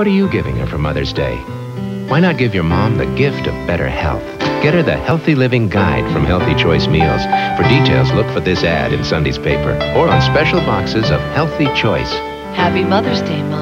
What are you giving her for Mother's Day? Why not give your mom the gift of better health? Get her the Healthy Living Guide from Healthy Choice Meals. For details, look for this ad in Sunday's paper or on special boxes of Healthy Choice. Happy Mother's Day, Mom.